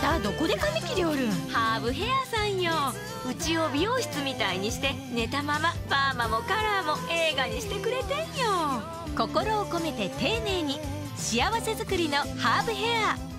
たどこで髪切りおるん？ハーブヘアさんよ。うちを美容室みたいにして寝たままパーマもカラーも映画にしてくれてんよ。心を込めて丁寧に幸せづくりのハーブヘア。